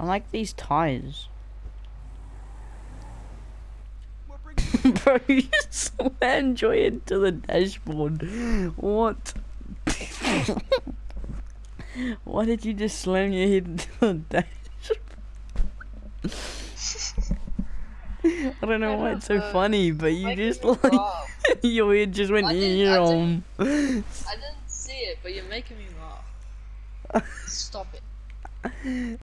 I like these tires. Bro, you slammed your into the dashboard. What? Why did you just slam your head into the dashboard? I don't know I why don't it's so funny, but you just like your head just went I didn't- I didn't see it, but you're making me laugh. Stop it.